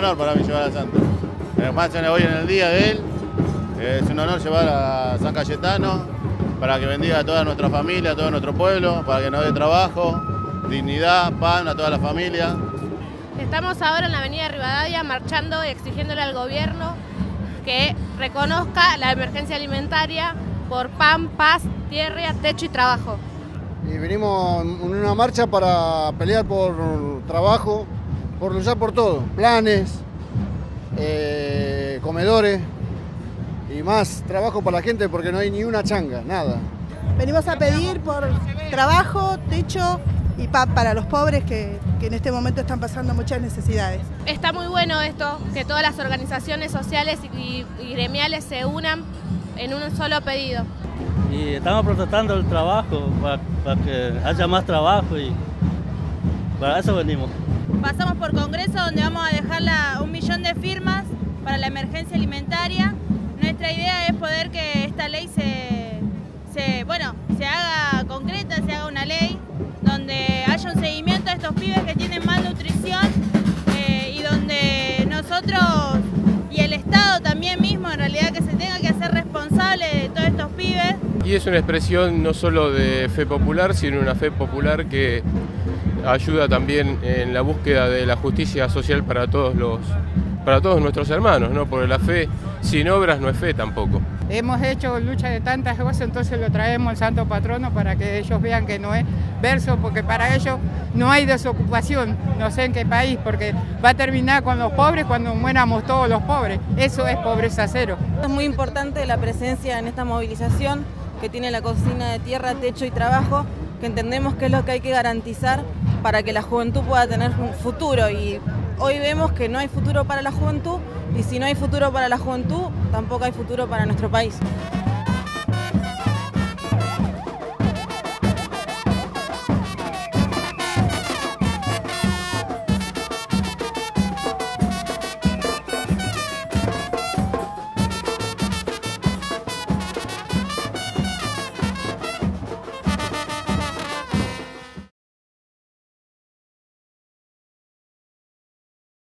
honor para mí llevar a Santo. Además, hoy en el día de él, es un honor llevar a San Cayetano para que bendiga a toda nuestra familia, a todo nuestro pueblo, para que nos dé trabajo, dignidad, pan a toda la familia. Estamos ahora en la avenida Rivadavia marchando y exigiéndole al gobierno que reconozca la emergencia alimentaria por pan, paz, tierra, techo y trabajo. Y venimos en una marcha para pelear por trabajo, por luchar por todo, planes, eh, comedores y más trabajo para la gente porque no hay ni una changa, nada. Venimos a pedir por trabajo, techo y pan para los pobres que, en este momento están pasando muchas necesidades. Está muy bueno esto, que todas las organizaciones sociales y, gremiales se unan en un solo pedido. Y estamos protestando el trabajo, para, para que haya más trabajo y para eso venimos. Pasamos por Congreso donde vamos a dejar un millón de firmas para la emergencia alimentaria. Nuestra idea es poder que esta ley se, bueno, se haga concreta, se haga una ley donde haya un seguimiento a estos pibes que tienen malnutrición eh, y donde nosotros y el Estado también mismo en realidad que se tenga que hacer responsable de todos estos pibes. Y es una expresión no solo de fe popular, sino una fe popular que ayuda también en la búsqueda de la justicia social para todos los para todos nuestros hermanos, ¿no? Porque la fe sin obras no es fe tampoco. Hemos hecho lucha de tantas cosas, entonces lo traemos al Santo Patrono para que ellos vean que no es verso, porque para ellos no hay desocupación, no sé en qué país, porque va a terminar con los pobres cuando muéramos todos los pobres. Eso es pobreza cero. Es muy importante la presencia en esta movilización que tiene la cocina de tierra, techo y trabajo, que entendemos que es lo que hay que garantizar para que la juventud pueda tener un futuro y hoy vemos que no hay futuro para la juventud y si no hay futuro para la juventud, tampoco hay futuro para nuestro país.